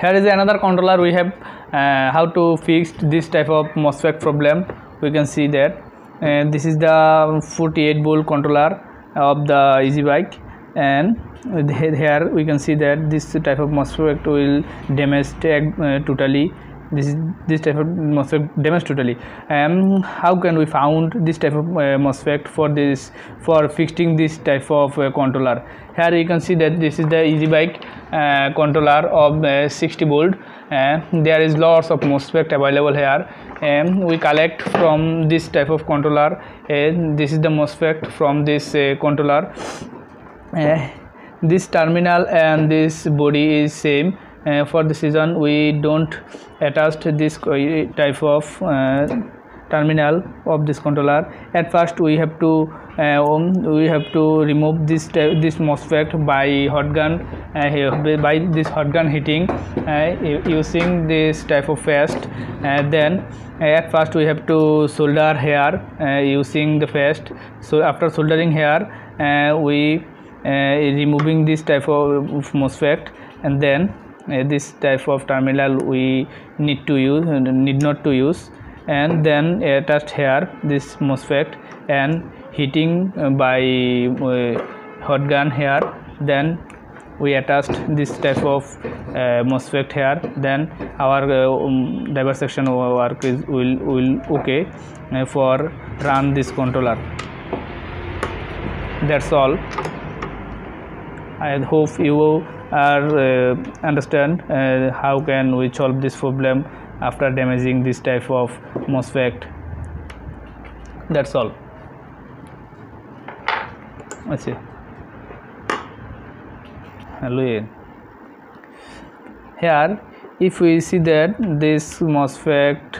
here is another controller we have uh, how to fix this type of MOSFET problem. We can see that. Uh, this is the 48 volt controller of the easy bike. And here we can see that this type of MOSFET will damage uh, totally this is this type of MOSFET totally. And how can we found this type of uh, for this for fixing this type of uh, controller? Here you can see that this is the easy bike uh, controller of uh, 60 volt. Uh, there is lots of MOSFET available here. And we collect from this type of controller. And this is the MOSFET from this uh, controller. This terminal and this body is same uh, for this reason we don't attach this type of uh, terminal of this controller. At first we have to uh, we have to remove this this MOSFET by hot gun uh, by this hot gun heating uh, using this type of paste uh, then at first we have to solder here using the paste so after soldering here we removing this type of MOSFET and then uh, this type of terminal we need to use need not to use. And then attached here this MOSFET and heating by uh, hot gun here. Then we attached this type of uh, MOSFET here. Then our uh, um, diver section work is will will okay uh, for run this controller. That's all. I hope you are uh, understand uh, how can we solve this problem after damaging this type of MOSFET that's all see hello here if we see that this MOSFET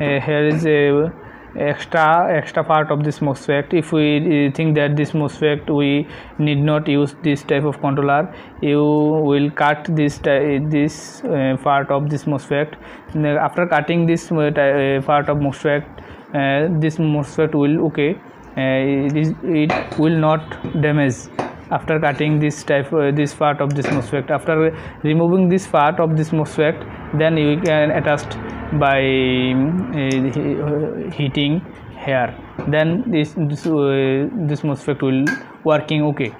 uh, here is a extra extra part of this MOSFET. If we uh, think that this MOSFET we need not use this type of controller you will cut this this uh, part of this MOSFET. After cutting this uh, uh, part of MOSFET uh, this MOSFET will okay uh, it, is, it will not damage after cutting this type uh, this part of this MOSFET. After removing this part of this MOSFET then you can attach by uh, heating here then this this, uh, this MOSFET will working okay